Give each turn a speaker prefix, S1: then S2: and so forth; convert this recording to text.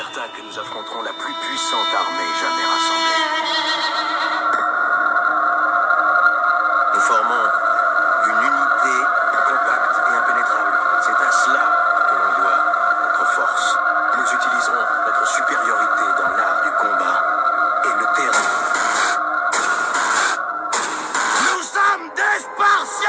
S1: certain que nous affronterons la plus puissante armée jamais rassemblée. Nous formons une unité compacte et impénétrable. C'est à cela que l'on doit notre force. Nous utiliserons notre supériorité dans l'art du combat et le terrain. Nous sommes des Spartiates